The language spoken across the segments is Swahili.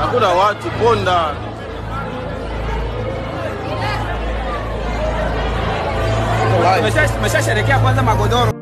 hakuna watu ponda. Tumeshasherekea kwanza magodoro.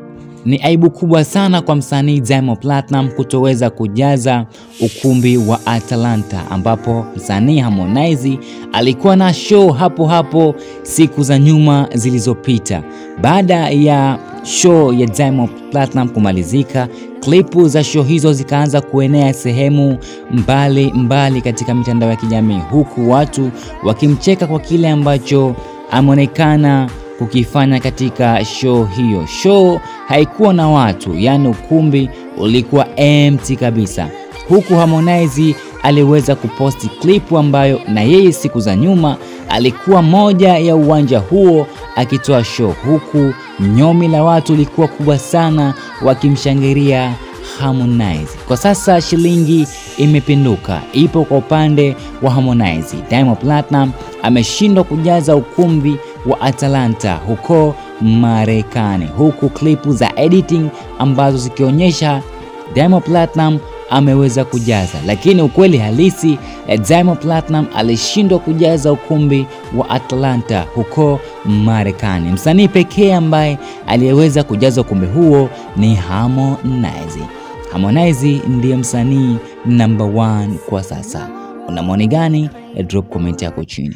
Ni aibu kubwa sana kwa msanii Diamond Platinum kutoweza kujaza ukumbi wa Atlanta ambapo msanii Harmonize alikuwa na show hapo hapo siku za nyuma zilizopita. Baada ya show ya Diamond Platinum kumalizika, klipu za show hizo zikaanza kuenea sehemu mbali mbali katika mitandao ya kijamii huku watu wakimcheka kwa kile ambacho ameonekana kukifanya katika show hiyo. Show haikuwa na watu, yaani ukumbi ulikuwa empty kabisa, huku Harmonize aliweza kuposti klipu ambayo na yeye siku za nyuma alikuwa moja ya uwanja huo akitoa show, huku nyomi la watu likuwa kubwa sana wakimshangilia Harmonize. Kwa sasa shilingi imepinduka, ipo kwa upande wa Harmonize. Diamond Platinum ameshindwa kujaza ukumbi wa Atlanta huko Marekani, huku klipu za editing ambazo zikionyesha Diamond Platinum ameweza kujaza, lakini ukweli halisi eh, Diamond Platinum alishindwa kujaza ukumbi wa Atlanta huko Marekani. Msanii pekee ambaye aliyeweza kujaza ukumbi huo ni Harmonize. Harmonize ndiye msanii number one kwa sasa. Una maoni gani? Drop comment yako chini.